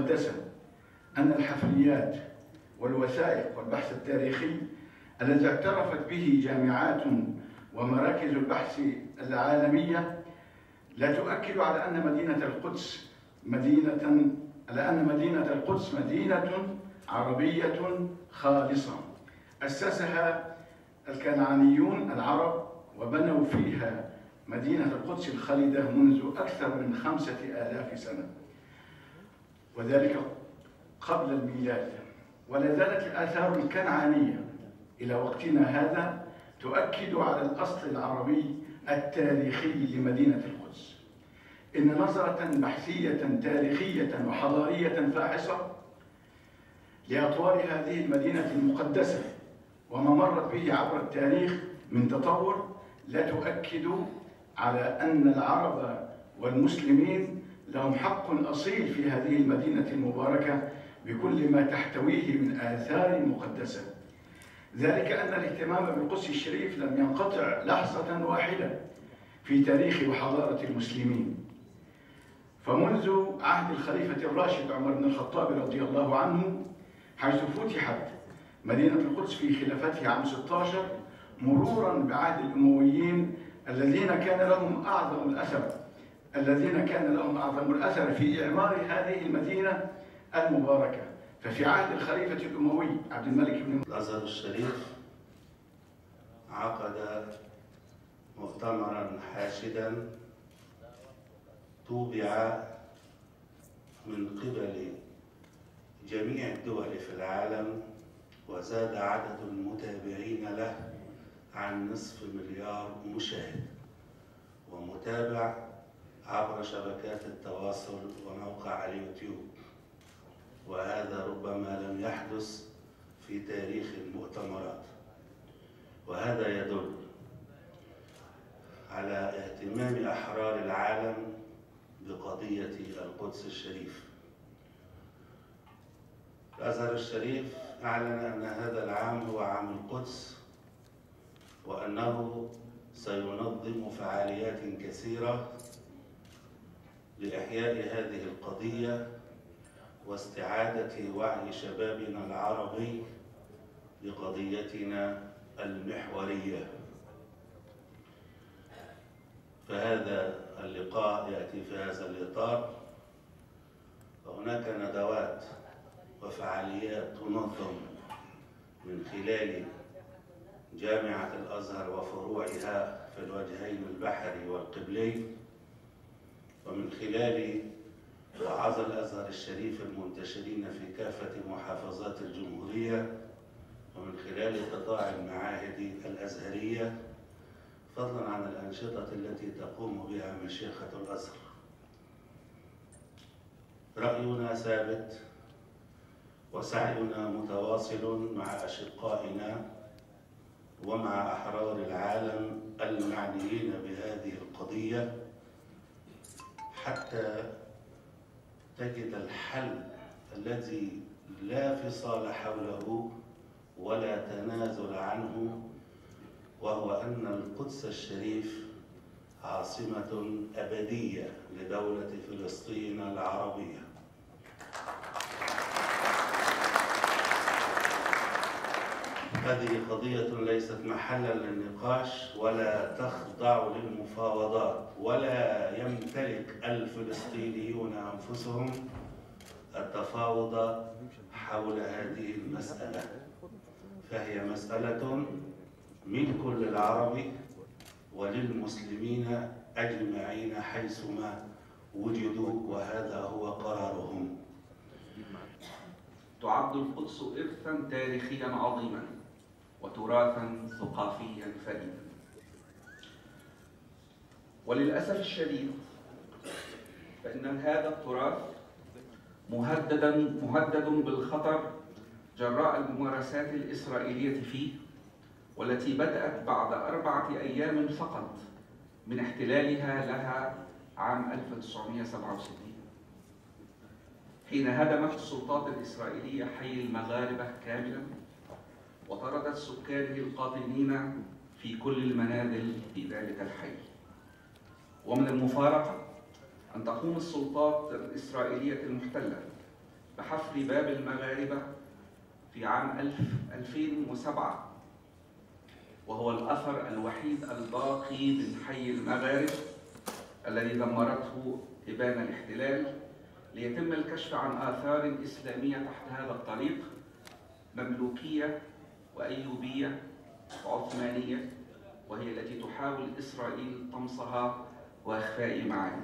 المقدسة أن الحفريات والوثائق والبحث التاريخي الذي اعترفت به جامعات ومراكز البحث العالمية لا تؤكد على أن مدينة القدس مدينة على أن مدينة القدس مدينة عربية خالصة. أسسها الكنعانيون العرب وبنوا فيها مدينة القدس الخالدة منذ أكثر من خمسة آلاف سنة. وذلك قبل الميلاد. ولا زالت الآثار الكنعانية إلى وقتنا هذا تؤكد على الأصل العربي التاريخي لمدينة القدس. إن نظرة بحثية تاريخية وحضارية فاحصة لأطوار هذه المدينة المقدسة وما مرت به عبر التاريخ من تطور لا تؤكد على أن العرب والمسلمين لهم حق أصيل في هذه المدينة المباركة بكل ما تحتويه من آثار مقدسة. ذلك أن الاهتمام بالقدس الشريف لم ينقطع لحظة واحدة في تاريخ وحضارة المسلمين. فمنذ عهد الخليفة الراشد عمر بن الخطاب رضي الله عنه حيث فتحت مدينة القدس في خلافته عام 16 مرورا بعهد الأمويين الذين كان لهم أعظم الأثر الذين كان لهم أعظم الأثر في إعمار هذه المدينة المباركة. ففي عهد الخليفة الأموي عبد الملك بن الأزهر الشريف عقد مؤتمرا حاشدا توبع من قبل جميع الدول في العالم وزاد عدد المتابعين له عن نصف مليار مشاهد. ومتابع عبر شبكات التواصل وموقع اليوتيوب. وهذا ربما لم يحدث في تاريخ المؤتمرات. وهذا يدل على اهتمام أحرار العالم بقضية القدس الشريف. الأزهر الشريف أعلن أن هذا العام هو عام القدس وأنه سينظم فعاليات كثيرة لإحياء هذه القضية واستعادة وعي شبابنا العربي لقضيتنا المحورية. فهذا اللقاء يأتي في هذا الإطار. وهناك ندوات وفعاليات تنظم من خلال جامعة الأزهر وفروعها في الوجهين البحري والقبلي. خلال وعظ الأزهر الشريف المنتشرين في كافة محافظات الجمهورية ومن خلال قطاع المعاهد الأزهرية فضلا عن الأنشطة التي تقوم بها مشيخة الأزهر. رأينا ثابت وسعينا متواصل مع أشقائنا ومع أحرار العالم المعنيين بهذه القضية. حتى تجد الحل الذي لا فصال حوله ولا تنازل عنه وهو أن القدس الشريف عاصمة أبدية لدولة فلسطين العربية. هذه قضية ليست محلا للنقاش ولا تخضع للمفاوضات ولا يمتلك الفلسطينيون أنفسهم التفاوض حول هذه المسألة. فهي مسألة ملك للعرب وللمسلمين أجمعين حيثما وجدوا وهذا هو قرارهم. تعد القدس إرثا تاريخيا عظيما. وتراثا ثقافيا فريدا وللأسف الشديد فإن هذا التراث مهددا مهدد بالخطر جراء الممارسات الإسرائيلية فيه والتي بدأت بعد أربعة أيام فقط من احتلالها لها عام 1967 حين هدمت السلطات الإسرائيلية حي المغاربة كاملا وطردت سكانه القاطنين في كل المنازل في ذلك الحي. ومن المفارقة أن تقوم السلطات الإسرائيلية المحتلة بحفر باب المغاربة في عام 1000 2007 وهو الأثر الوحيد الباقي من حي المغارب الذي دمرته إبان الاحتلال ليتم الكشف عن آثار إسلامية تحت هذا الطريق مملوكية وأيوبية وعثمانية وهي التي تحاول إسرائيل طمسها وإخفاء معاني